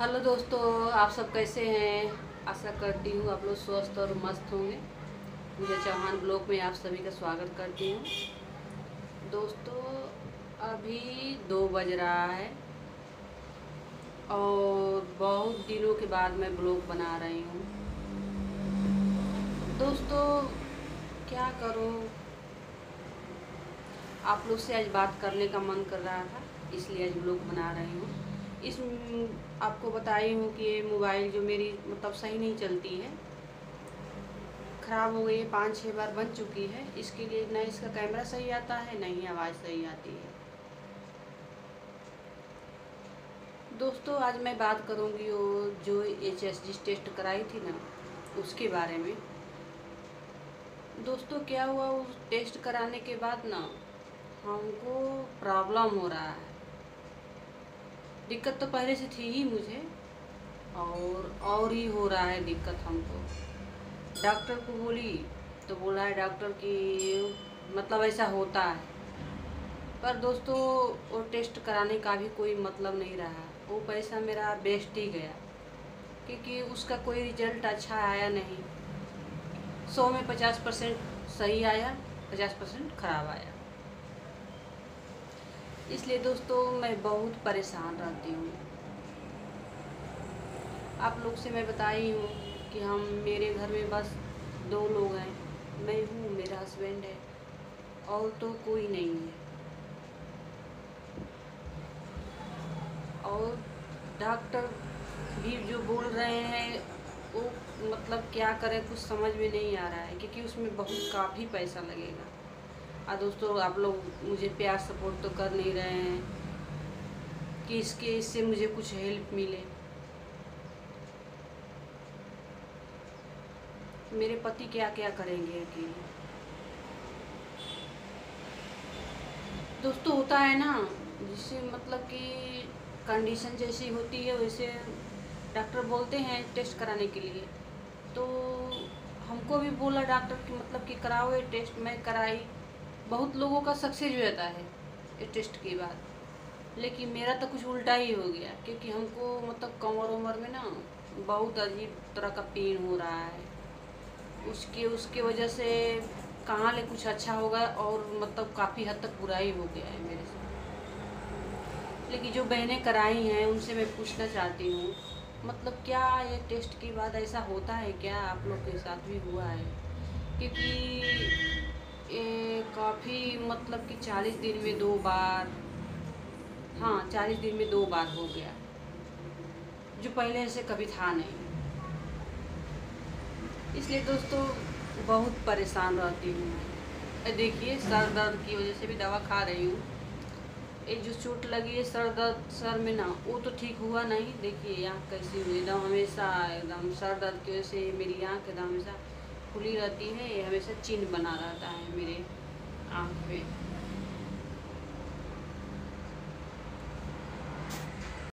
Hello दोस्तों, आप सब कैसे हैं? आशा करती हूँ आप लोग स्वस्थ और मस्त होंगे। मुझे चौहान ब्लॉक में आप सभी का स्वागत करती हूँ। दोस्तों, अभी दो बज रहा है और बहुत दिनों के बाद मैं ब्लॉग बना रही हूँ। दोस्तों, क्या करूँ? आप लोग से आज बात करने का मन कर रहा था, इसलिए आज ब्लॉग बना रही हूँ। इस आपको बताई हूँ कि ये मोबाइल जो मेरी मतलब सही नहीं चलती है, ख़राब हो गई है, पाँच छः बार बन चुकी है, इसके लिए ना इसका कैमरा सही आता है, ना ही आवाज़ सही आती है। दोस्तों, आज मैं बात करूँगी वो जो एच एस जी टेस्ट कराई थी ना, उसके बारे में। दोस्तों, क्या हुआ, उस टेस्ट कराने के बाद ना हमको प्रॉब्लम हो रहा है। दिक्कत तो पहले से थी ही मुझे। और और ही हो रहा है दिक्कत हमको। डॉक्टर को बोली तो बोला है डॉक्टर कि मतलब ऐसा होता है। पर दोस्तों, वो टेस्ट कराने का भी कोई मतलब नहीं रहा। वो पैसा मेरा बेस्ट ही गया, क्योंकि उसका कोई रिज़ल्ट अच्छा आया नहीं। सौ में पचास परसेंट सही आया, पचास परसेंट ख़राब आया। इसलिए दोस्तों, मैं बहुत परेशान रहती हूँ। आप लोग से मैं बताई हूँ कि हम मेरे घर में बस दो लोग हैं। मैं हूँ, मेरा हस्बैंड है और तो कोई नहीं है। और डॉक्टर भी जो बोल रहे हैं, वो मतलब क्या करें, कुछ समझ में नहीं आ रहा है, क्योंकि उसमें बहुत काफ़ी पैसा लगेगा। और दोस्तों, आप लोग मुझे प्यार सपोर्ट तो कर नहीं रहे हैं कि इसके, इससे मुझे कुछ हेल्प मिले। मेरे पति क्या क्या करेंगे अकेले? दोस्तों, होता है ना, जिससे मतलब कि कंडीशन जैसी होती है, वैसे डॉक्टर बोलते हैं टेस्ट कराने के लिए। तो हमको भी बोला डॉक्टर कि मतलब कि कराओ ये टेस्ट मैं कराई। बहुत लोगों का सक्सेस हो जाता है ये टेस्ट के बाद। लेकिन मेरा तो कुछ उल्टा ही हो गया, क्योंकि हमको मतलब कमर उमर में ना बहुत अजीब तरह का पेन हो रहा है। उसके उसके वजह से कहाँ ले कुछ अच्छा होगा और मतलब काफ़ी हद तक बुरा ही हो गया है मेरे से लेकिन जो बहनें कराई हैं, उनसे मैं पूछना चाहती हूँ मतलब क्या ये टेस्ट के बाद ऐसा होता है क्या आप लोग के साथ भी हुआ है? क्योंकि काफ़ी मतलब कि चालीस दिन में दो बार। हाँ चालीस दिन में दो बार हो गया। जो पहले ऐसे कभी था नहीं। इसलिए दोस्तों, बहुत परेशान रहती हूँ देखिए, सर दर्द की वजह से भी दवा खा रही हूँ। ये जो चोट लगी है, सर दर्द, सर में ना, वो तो ठीक हुआ नहीं। देखिए आँख कैसी हुई एकदम हमेशा एकदम, सर दर्द की वजह से मेरी आँख एकदम हमेशा खुली रहती है ये हमेशा चिन्ह बना रहता है मेरे आँख पे।